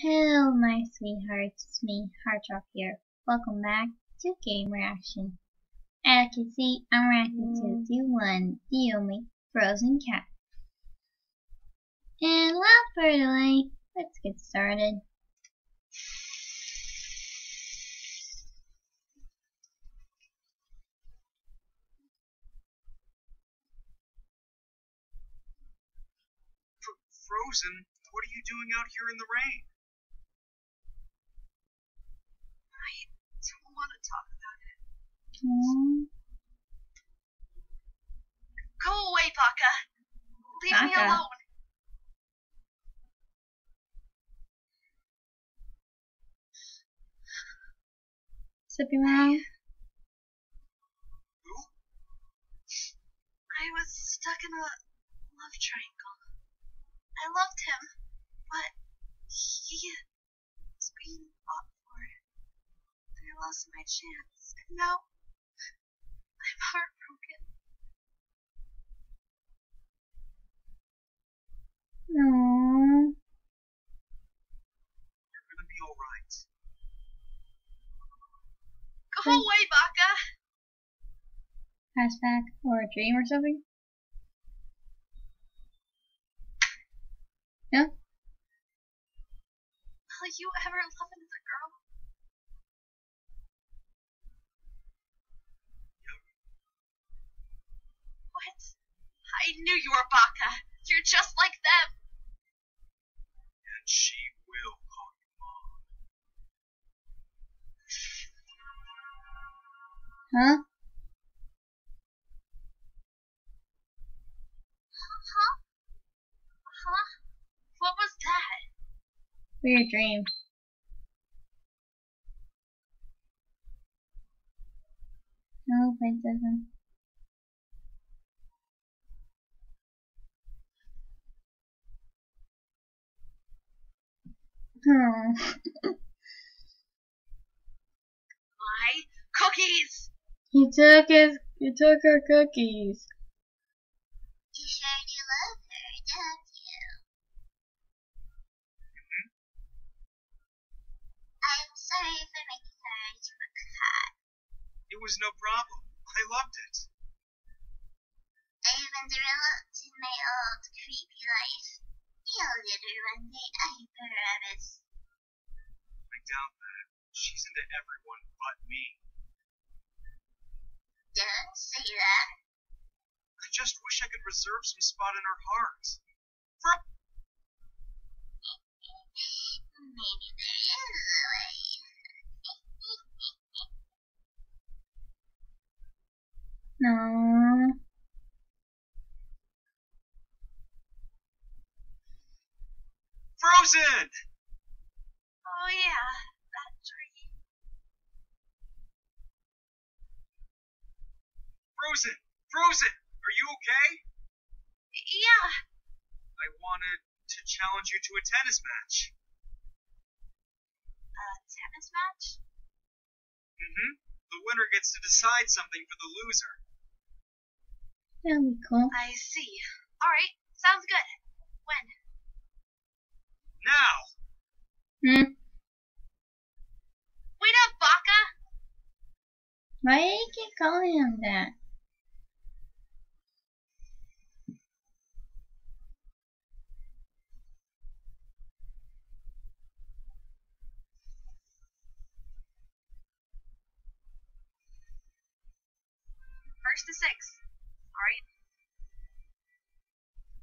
Hello, my sweethearts. It's me, Heartdrop here. Welcome back to Game Reaction. As you can see, I'm reacting to mm. the one, the only Frozen Cat. And without further delay, let's get started. Frozen, what are you doing out here in the rain? I don't want to talk about it. Aww. Go away, Baka. Leave me alone. Sippy Mom? I was stuck in a love triangle. I loved him, but he was being fought for. And I lost my chance. And now I'm heartbroken. Aww. You're gonna be alright. Go Thank- away, Baka. Flashback or a dream or something? No? Will you ever love another girl? Yep. What? I knew you were Baka. You're just like them. And she will call you mom. Huh? Huh? Huh? What was that? Weird dream. No, it doesn't. Oh. My cookies! he took his he took her cookies. You sure do love her, don't you? Mm-hmm. I'm sorry for making her into a cat. It was no problem. I loved it. I even developed in my old creepy life. You'll never one day, I promise. Doubt that. She's into everyone but me. Don't say that. I just wish I could reserve some spot in her heart. For Maybe there is a way. No. Frozen! Oh yeah, that dream. Frozen! Frozen! Are you okay? Yeah, I wanted to challenge you to a tennis match. a tennis match? Mm-hmm. The winner gets to decide something for the loser. That'll be cool. I see. Alright, sounds good. When? Now! Hmm. Wait up, Baka! Why you keep calling him that? First to six. Alright.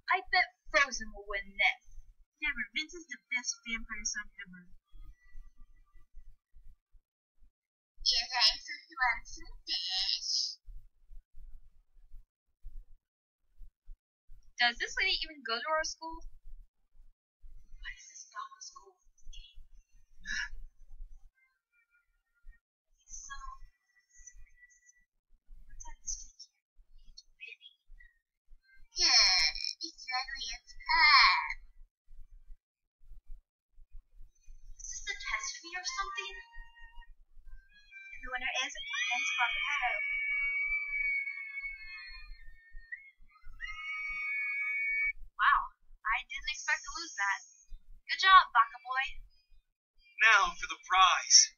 I bet Frozen will win this. Never. Vince is the best vampire son ever. Yes, I Does this lady even go to our school? For.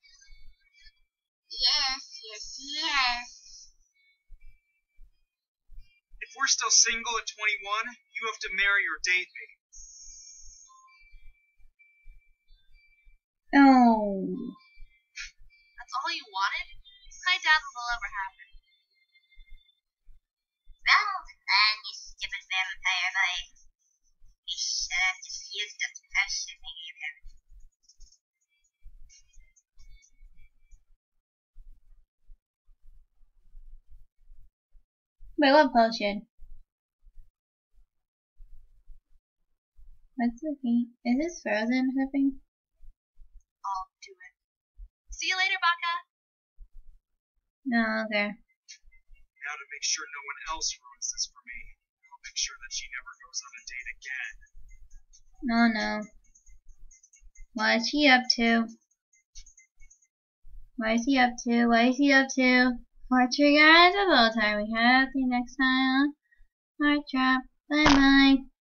Yes, yes, yes. If we're still single at 21, you have to marry or date me. Oh. That's all you wanted? I doubt it'll ever happen. Well, then, you stupid vampire boy. You should have just used the potion they gave him. Wait, love potion? What's the thing? Is this frozen or something? I'll do it. See you later, Baka. No, okay. Now to make sure no one else ruins this for me, I'll make sure that she never goes on a date again. No, no. What is he up to? What is he up to? What is he up to? Heart trigger, that's all the time we have. See you next time Heart Drop. Bye bye.